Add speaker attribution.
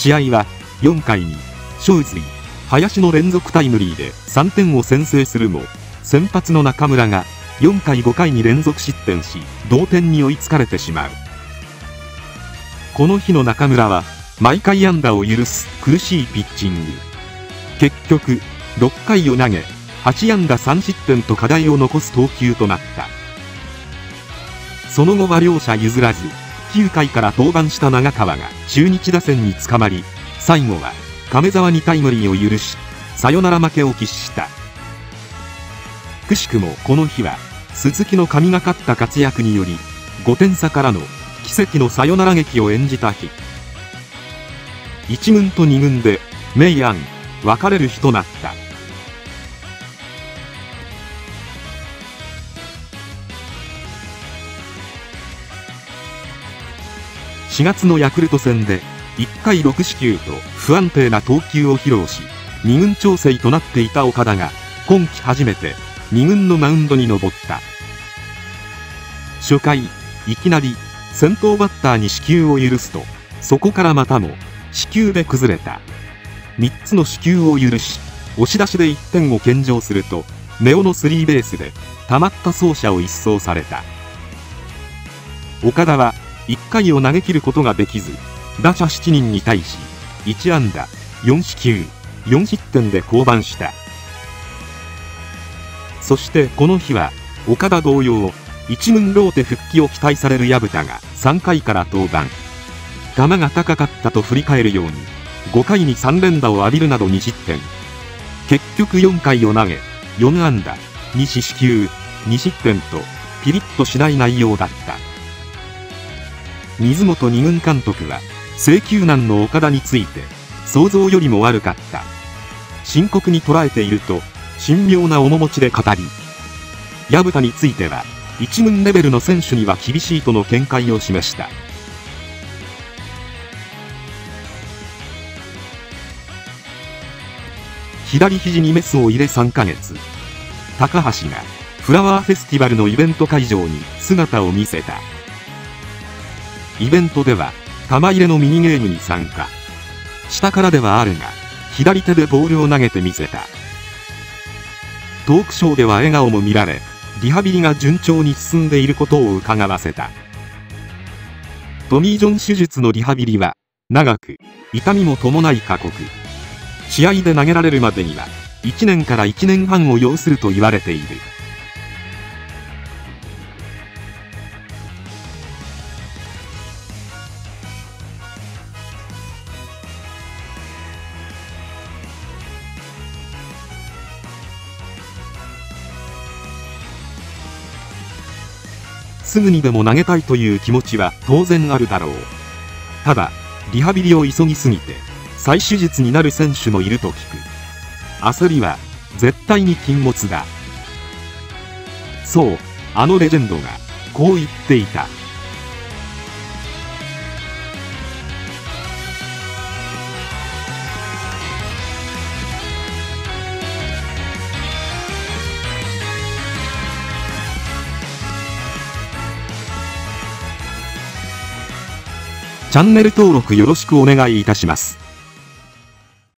Speaker 1: 試合は4回に正髄林の連続タイムリーで3点を先制するも先発の中村が4回5回に連続失点し同点に追いつかれてしまう。この日の中村は毎回安打を許す苦しいピッチング。結局6回を投げ8安打3失点と課題を残す投球となった。その後は両者譲らず9回から登板した長川が中日打線につかまり最後は亀沢にタイムリーを許しサヨナラ負けを喫した。くしくもこの日は鈴木の神がかった活躍により5点差からの奇跡のサヨナラ劇を演じた日。1軍と2軍で明暗分かれる日となった。4月のヤクルト戦で1回6四球と不安定な投球を披露し2軍調整となっていた岡田が今季初めて2軍のマウンドに登った。初回いきなり先頭バッターに四球を許すとそこからまたも四球で崩れた。3つの四球を許し押し出しで1点を献上するとネオのスリーベースでたまった走者を一掃された。岡田は1回を投げ切ることができず打者7人に対し1安打4四球4失点で降板した。そしてこの日は岡田同様一軍ローテ復帰を期待される薮田が3回から登板。球が高かったと振り返るように5回に3連打を浴びるなど2失点。結局4回を投げ4安打2四死球2失点とピリッとしない内容だった。水本二軍監督は請求難の岡田について想像よりも悪かった。深刻に捉えていると神妙な面持ちで語り薮田については一軍レベルの選手には厳しいとの見解を示した。左肘にメスを入れ3ヶ月。高橋がフラワーフェスティバルのイベント会場に姿を見せた。イベントでは玉入れのミニゲームに参加。下からではあるが左手でボールを投げてみせた。トークショーでは笑顔も見られリハビリが順調に進んでいることを伺わせた。トミー・ジョン手術のリハビリは長く痛みも伴い過酷。試合で投げられるまでには1年から1年半を要すると言われている。すぐにでも投げたいという気持ちは当然あるだろう。ただリハビリを急ぎすぎて再手術になる選手もいると聞く。焦りは絶対に禁物だ。そうあのレジェンドがこう言っていた。チャンネル登録よろしくお願いいたします。